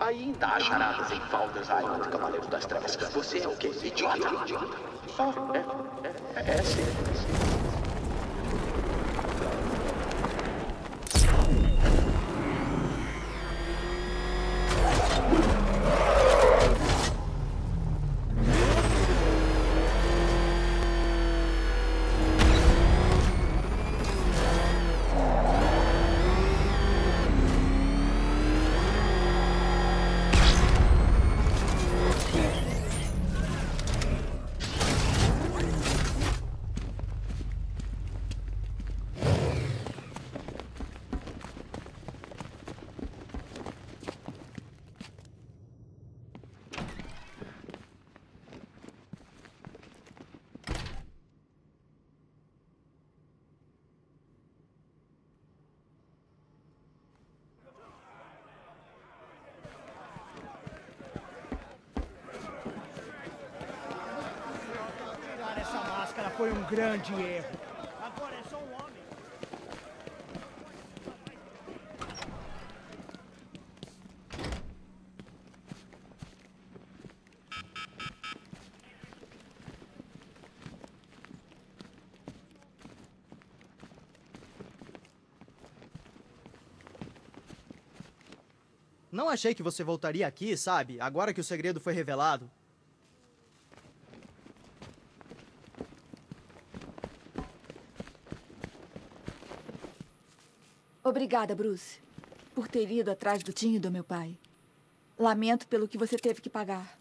Ainda há charadas em Faldas Island, Cavaleiro das Trevas. Você é o quê? Idiota? Oh, é, é, é sim. Foi um grande erro. Agora é só um homem. Não achei que você voltaria aqui, sabe? Agora que o segredo foi revelado. Obrigada, Bruce, por ter ido atrás do e do meu pai. Lamento pelo que você teve que pagar.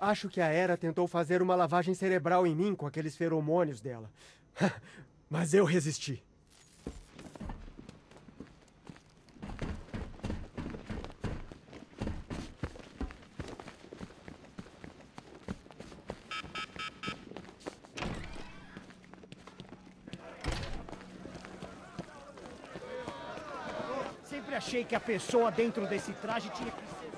Acho que a Era tentou fazer uma lavagem cerebral em mim com aqueles feromônios dela. Mas eu resisti. Achei que a pessoa dentro desse traje tinha que ser.